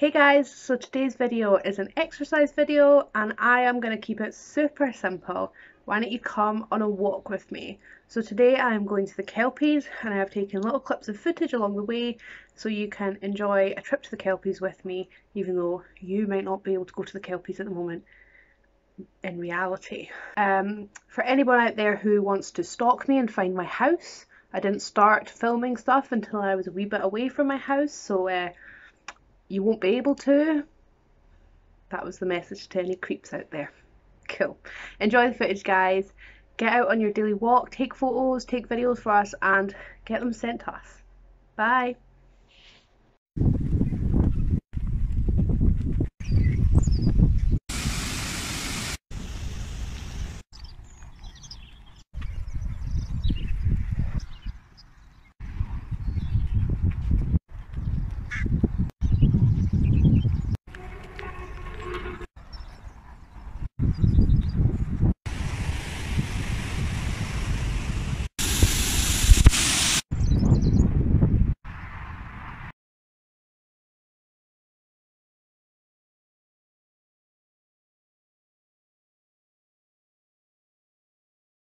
Hey guys, so today's video is an exercise video and I am going to keep it super simple. Why don't you come on a walk with me? So today I am going to the Kelpies and I have taken little clips of footage along the way so you can enjoy a trip to the Kelpies with me even though you might not be able to go to the Kelpies at the moment in reality. Um, for anyone out there who wants to stalk me and find my house, I didn't start filming stuff until I was a wee bit away from my house so uh, you won't be able to. That was the message to any creeps out there. Cool. Enjoy the footage, guys. Get out on your daily walk, take photos, take videos for us, and get them sent to us. Bye. you